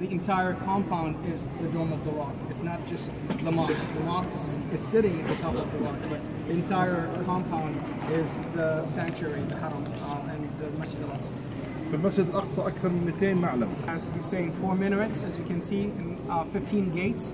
The entire compound is the Dome of the Rock. It's not just the mosque. The mosque is sitting at the top of the rock, but the entire compound is the sanctuary, the Haram, uh, and the Masjid al-Aqsa. في المسجد الأقصى أكثر من 200 معلم As he's saying, four minarets, as you can see, and uh, 15 gates.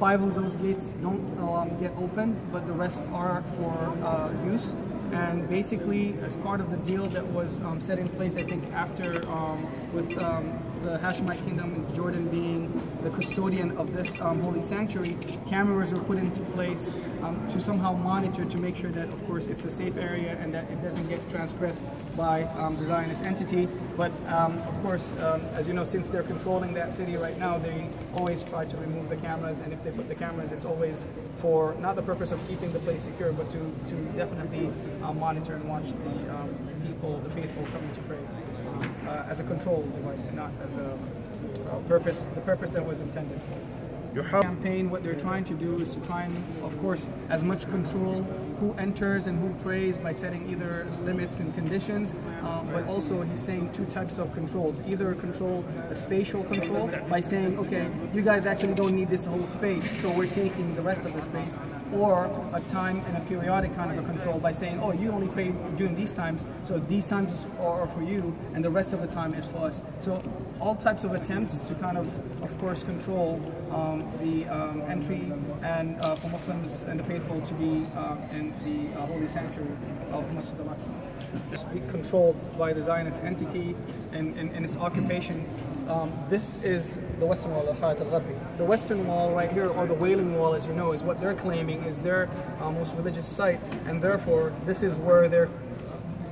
Five of those gates don't um, get open, but the rest are for uh, use. And basically, as part of the deal that was um, set in place, I think after um, with um, the Hashemite kingdom and Jordan being the custodian of this um, holy sanctuary, cameras were put into place um, to somehow monitor to make sure that, of course, it's a safe area and that it doesn't get transgressed by um, the Zionist entity. But um, of course, um, as you know, since they're controlling that city right now, they always try to remove the cameras. And if they put the cameras, it's always for not the purpose of keeping the place secure, but to, to definitely uh, monitor and watch the people, the faithful coming to pray uh, as a control device and not as a uh, purpose, the purpose that was intended for campaign, what they're trying to do is to try and, of course, as much control who enters and who prays by setting either limits and conditions, uh, but also he's saying two types of controls. Either control, a spatial control, by saying, okay, you guys actually don't need this whole space, so we're taking the rest of the space, or a time and a periodic kind of a control by saying, oh, you only pray during these times, so these times are for you, and the rest of the time is for us. So all types of attempts to kind of, of course, control um, the um, entry and uh, for Muslims and the faithful to be uh, in the uh, holy sanctuary of Masjid al-Aqsa. Be controlled by the Zionist entity and, and its occupation. Um, this is the western wall of Ha'it al-Gharbi. The western wall right here, or the Wailing Wall as you know, is what they're claiming is their uh, most religious site and therefore this is where they're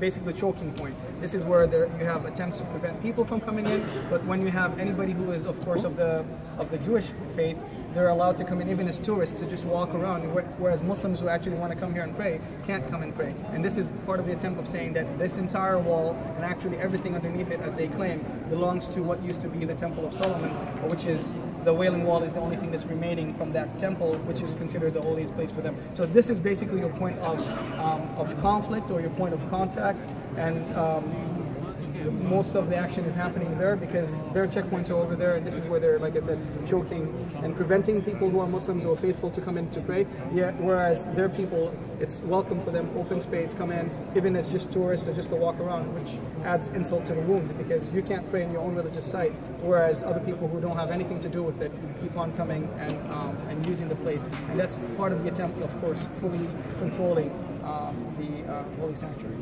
basically choking point. This is where there, you have attempts to prevent people from coming in, but when you have anybody who is, of course, of the of the Jewish faith, they're allowed to come in even as tourists to just walk around, whereas Muslims who actually want to come here and pray can't come and pray. And this is part of the attempt of saying that this entire wall and actually everything underneath it, as they claim, belongs to what used to be the Temple of Solomon, which is the Wailing Wall is the only thing that's remaining from that temple, which is considered the holiest place for them. So this is basically your point of um, of conflict or your point of contact, and um, most of the action is happening there because their checkpoints are over there and this is where they're, like I said, choking and preventing people who are Muslims or faithful to come in to pray. Whereas their people, it's welcome for them, open space, come in, even as just tourists or just to walk around, which adds insult to the wound because you can't pray in your own religious site, whereas other people who don't have anything to do with it keep on coming and, um, and using the place. And that's part of the attempt, of course, fully controlling um, the uh, holy sanctuary.